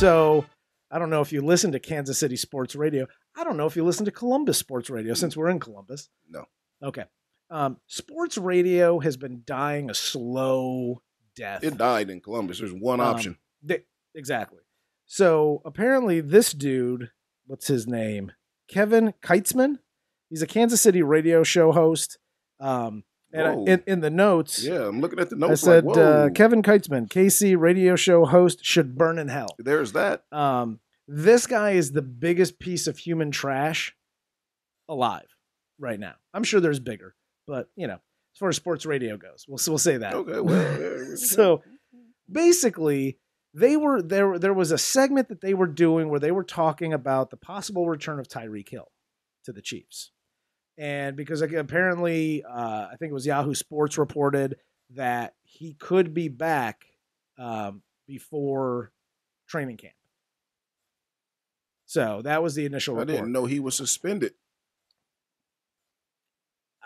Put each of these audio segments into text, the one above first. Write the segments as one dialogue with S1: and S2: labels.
S1: So I don't know if you listen to Kansas City Sports Radio. I don't know if you listen to Columbus Sports Radio since we're in Columbus.
S2: No.
S1: Okay. Um, sports radio has been dying a slow death.
S2: It died in Columbus. There's one
S1: Um,
S2: option.
S1: they- exactly. So apparently, this dude, what's his name? Kevin Kietzman. He's a Kansas City radio show host. Um, and I- in, in the notes,
S2: Yeah, I'm looking at the notes.
S1: I said
S2: like,
S1: uh, Kevin Kietzman, KC radio show host, should burn in hell.
S2: there's that.
S1: Um, this guy is the biggest piece of human trash alive right now. I'm sure there's bigger, but you know, as far as sports radio goes, we'll we'll say that.
S2: Okay, well,
S1: so basically, they were there. There was a segment that they were doing where they were talking about the possible return of Tyreek Hill to the Chiefs, and because apparently, uh, I think it was Yahoo Sports reported that he could be back um, before training camp. So that was the initial
S2: I
S1: report.
S2: didn't know he was suspended.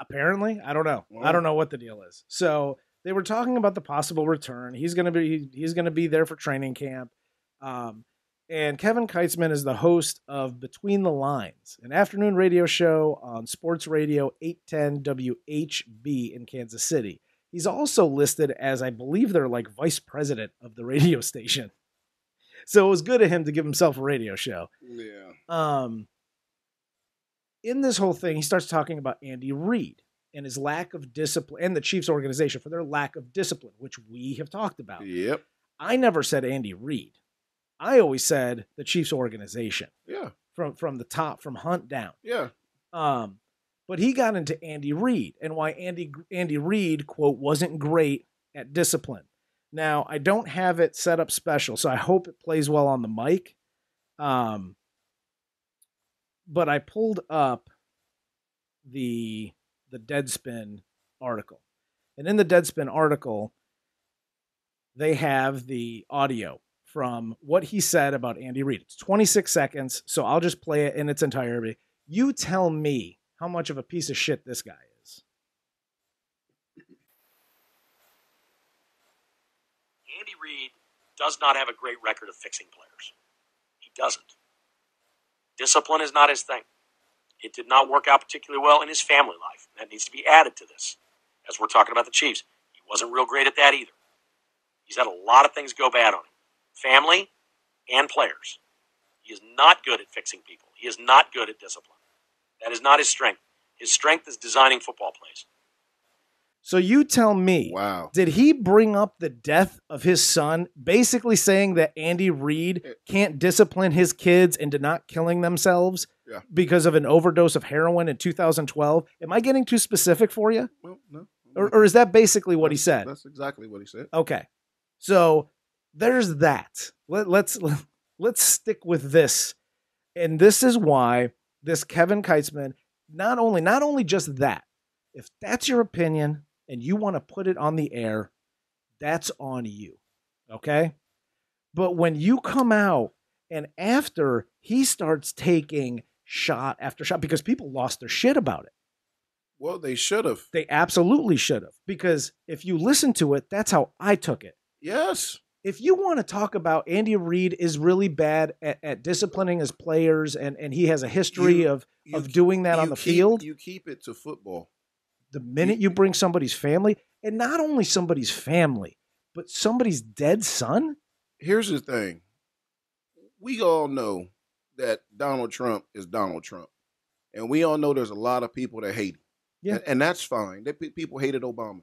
S1: apparently i don't know i don't know what the deal is so they were talking about the possible return he's going to be he's going to be there for training camp um, and kevin kietzman is the host of between the lines an afternoon radio show on sports radio 810 whb in kansas city he's also listed as i believe they're like vice president of the radio station so it was good of him to give himself a radio show
S2: Yeah.
S1: um, in this whole thing, he starts talking about Andy Reid and his lack of discipline and the Chiefs organization for their lack of discipline, which we have talked about.
S2: Yep.
S1: I never said Andy Reid. I always said the Chiefs organization
S2: Yeah.
S1: from from the top, from Hunt down.
S2: Yeah.
S1: Um, but he got into Andy Reid and why Andy Andy Reid quote wasn't great at discipline. Now I don't have it set up special, so I hope it plays well on the mic. Um, but I pulled up the the Deadspin article, and in the Deadspin article, they have the audio from what he said about Andy Reid. It's 26 seconds, so I'll just play it in its entirety. You tell me how much of a piece of shit this guy is.
S3: Andy Reid does not have a great record of fixing players. He doesn't. Discipline is not his thing. It did not work out particularly well in his family life. That needs to be added to this. As we're talking about the Chiefs, he wasn't real great at that either. He's had a lot of things go bad on him family and players. He is not good at fixing people, he is not good at discipline. That is not his strength. His strength is designing football plays.
S1: So you tell me,
S2: Wow.
S1: did he bring up the death of his son, basically saying that Andy Reid eh. can't discipline his kids into not killing themselves
S2: Yeah.
S1: because of an overdose of heroin in 2012? Am I getting too specific for you?
S2: Well, no.
S1: Or, or is that basically what he said?
S2: That's exactly what he said.
S1: Okay. So there's that. Let, let's let's stick with this. And this is why this Kevin Kietzman not only not only just that. If that's your opinion and you want to put it on the air, that's on you. Okay? But when you come out and after he starts taking shot after shot because people lost their shit about it.
S2: Well, they should have.
S1: They absolutely should have because if you listen to it, that's how I took it
S2: Yes.
S1: If you want to talk about Andy Reid is really bad at, at disciplining his players and, and he has a history
S2: You-
S1: of,
S2: You
S1: of doing that on the
S2: keep-
S1: field,
S2: You keep it to football.
S1: the minute you bring somebody's family, and not only somebody's family, but somebody's dead son,
S2: Here's the thing. We all know that Donald Trump is Donald Trump. And we all know there's a lot of people that hate him.
S1: Yeah.
S2: And, and that's fine. That people hated Obama.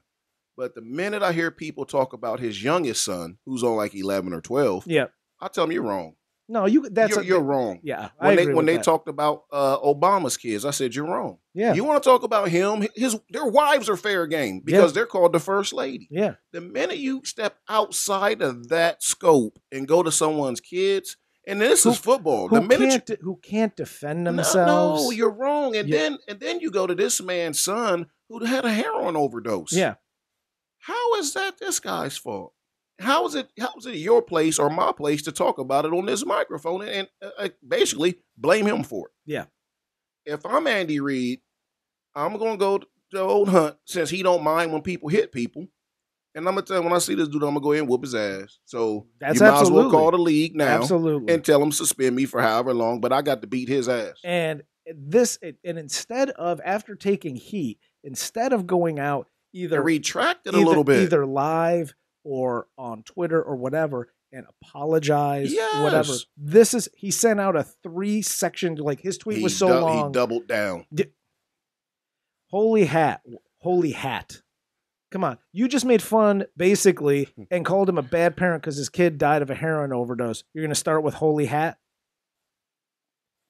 S2: But the minute I hear people talk about his youngest son, who's on like 11 or 12,
S1: yeah,
S2: I tell them you're wrong.
S1: no, you that's
S2: you're,
S1: a,
S2: you're wrong.
S1: yeah.
S2: When they when they
S1: that.
S2: talked about uh, Obama's kids, I said you're wrong.
S1: yeah,
S2: You want to talk about him? His their wives are fair game because they're called the first lady.
S1: yeah,
S2: The minute you step outside of that scope and go to someone's kids, and this
S1: Who-
S2: is football.
S1: who
S2: the minute
S1: can't de- who can't defend
S2: you, no,
S1: themselves?
S2: no, you're wrong. And
S1: Yeah.
S2: then and then you go to this man's son who had a heroin overdose.
S1: yeah,
S2: How is that this guy's fault? How is it? How is it your place or my place to talk about it on this microphone and, uh, uh, basically blame him for it?
S1: Yeah.
S2: If I'm Andy Reid, I'm gonna go to old Hunt since he don't mind when people hit people. And I'm gonna tell when I see this dude, I'm gonna go ahead and whoop his ass. So
S1: That's
S2: you might as well call the league now
S1: Absolutely.
S2: and tell him suspend me for however long. But I got to beat his ass.
S1: And this, and instead of after taking heat, instead of going out either
S2: And retracted a little bit.
S1: either live or on Twitter or whatever, and apologize, whatever. This is he sent out a three section like his tweet
S2: he,
S1: was so
S2: dou-
S1: long.
S2: he doubled down.
S1: holy hat, holy hat. Come on, you just made fun basically hmm. and called him a bad parent because his kid died of a heroin overdose. You're gonna start with holy hat.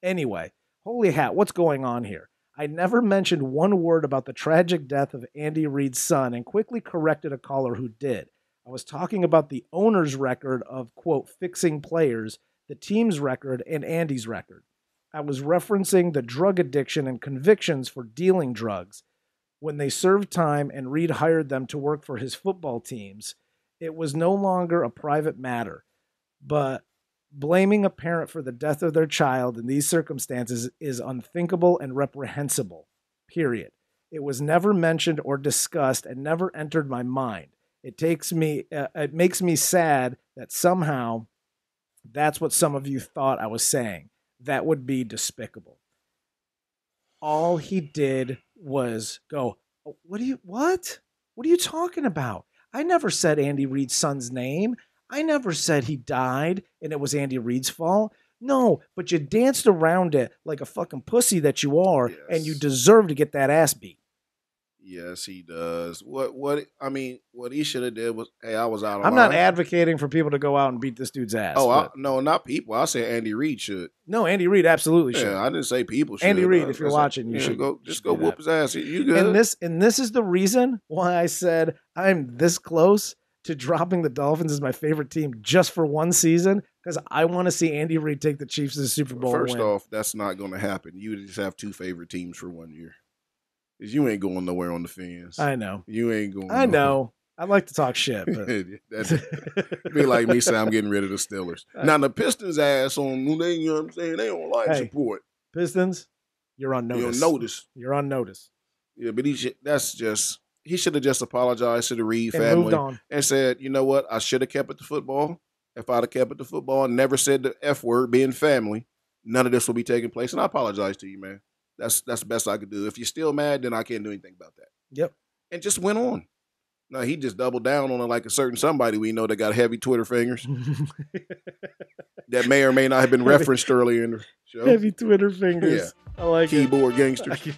S1: Anyway, holy hat, what's going on here? I never mentioned one word about the tragic death of Andy Reid's son and quickly corrected a caller who did. I was talking about the owner's record of, quote, fixing players, the team's record, and Andy's record. I was referencing the drug addiction and convictions for dealing drugs. When they served time and Reid hired them to work for his football teams, it was no longer a private matter. But blaming a parent for the death of their child in these circumstances is unthinkable and reprehensible. Period. It was never mentioned or discussed and never entered my mind. It takes me uh, it makes me sad that somehow that's what some of you thought I was saying. That would be despicable. All he did was go, "Oh, "What do you what? What are you talking about? I never said Andy Reid's son's name. I never said he died and it was Andy Reid's fault. No, but you danced around it like a fucking pussy that you are, and you
S2: Yes.
S1: deserve to get that ass beat.
S2: Yes, he does. What? What? I mean, what he should have did was, hey, I was out of
S1: I'm not advocating for people to go out and beat this dude's ass.
S2: Oh, I, no, not people. I said Andy Reid should.
S1: no, Andy Reid absolutely should.
S2: Yeah, I didn't say people should.
S1: Andy Reid, if you're watching, you
S2: yeah,
S1: should-
S2: go. Just go whoop
S1: that.
S2: his ass. You good?
S1: and this and this is the reason why I said I'm this close to dropping the Dolphins as my favorite team just for one season because I want to see Andy Reid take the Chiefs to the Super Bowl.
S2: First
S1: win.
S2: off, that's not going to happen. You just have two favorite teams for one year. Cause you ain't going nowhere on the fence.
S1: I know,
S2: you ain't going.
S1: I
S2: nowhere.
S1: know. I like to talk shit, but
S2: be like me saying I'm getting rid of the Steelers. Uh, now the Pistons ass on they, you know what I'm saying? They don't like
S1: Hey,
S2: support.
S1: Pistons, you're on notice.
S2: don't notice.
S1: You're on notice.
S2: Yeah, but he should, that's just he should have just apologized to the Reid
S1: And
S2: family and said, you know what, I should have kept it to football. If I'd have kept it to football and never said the F word, being family, none of this will be taking place. And I apologize to you, man. That's that's the best I could do. If you're still mad, then I can't do anything about that.
S1: Yep.
S2: And just went on. No, he just doubled down on it like a certain somebody we know that got heavy Twitter fingers that may or may not have been referenced earlier in the show.
S1: Heavy Twitter fingers. Yeah. I like it.
S2: Keyboard gangsters.
S1: I can-